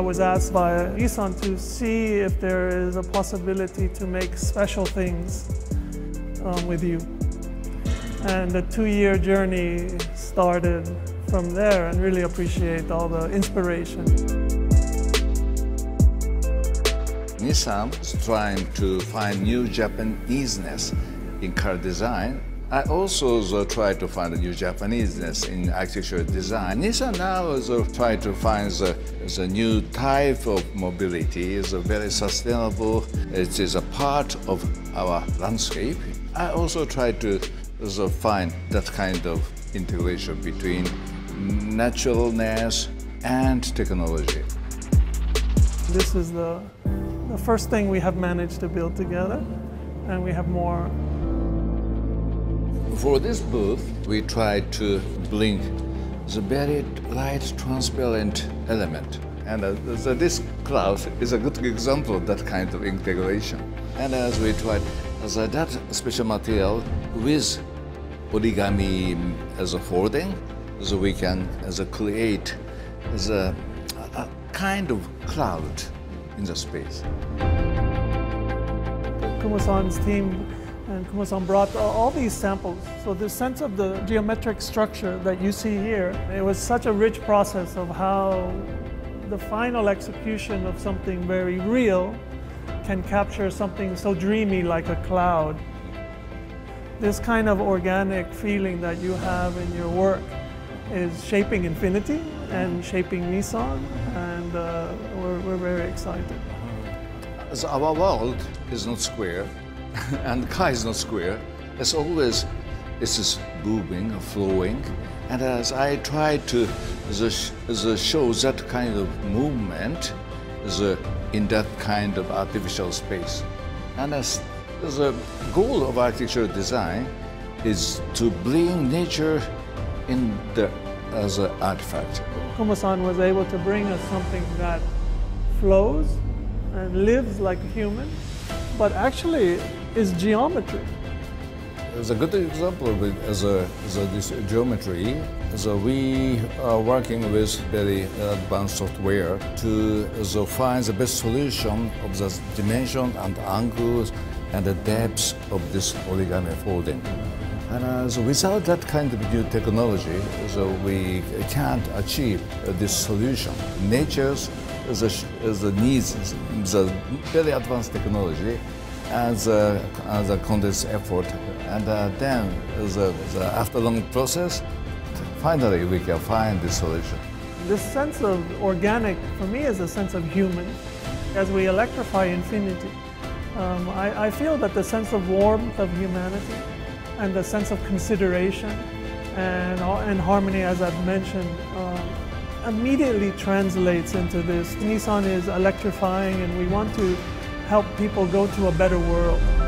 I was asked by Nissan to see if there is a possibility to make special things um, with you. And the two-year journey started from there and really appreciate all the inspiration. Nissan is trying to find new Japaneseness in car design. I also uh, try to find a new Japaneseness in architectural design. Nissan now is uh, trying to find the, the new type of mobility. It's very sustainable. It is a part of our landscape. I also try to uh, find that kind of integration between naturalness and technology. This is the, the first thing we have managed to build together, and we have more. For this booth, we tried to bring the very light, transparent element. And uh, the, this cloud is a good example of that kind of integration. And as we tried, the, that special material with origami as a folding, so we can as a create as a, a kind of cloud in the space. Kumasan's team and Kumasan brought all these samples. So the sense of the geometric structure that you see here, it was such a rich process of how the final execution of something very real can capture something so dreamy like a cloud. This kind of organic feeling that you have in your work is shaping Infiniti and shaping Nissan, and uh, we're, we're very excited. As our world is not square, and the car is not square, it's always it's just moving, flowing, and as I try to the, the show that kind of movement the, in that kind of artificial space. And as the goal of architectural design is to bring nature in the, as an artifact. Kumasan was able to bring us something that flows and lives like a human, but actually is geometry. As a good example of it as a, as a this geometry, so we are working with very advanced software to so find the best solution of the dimension and angles and the depths of this origami folding. And uh, so without that kind of new technology, so we can't achieve uh, this solution. Nature's the, the needs the very advanced technology and the, and the continuous effort. And uh, then, the, the, after long process, finally we can find the solution. This sense of organic, for me, is a sense of human. As we electrify Infiniti, um, I, I, feel that the sense of warmth of humanity and the sense of consideration and, and harmony, as I've mentioned, um, immediately translates into this. Nissan is electrifying and we want to help people go to a better world.